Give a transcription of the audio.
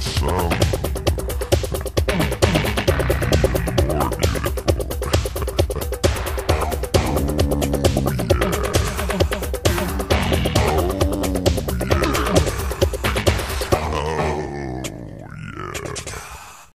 some more beautiful.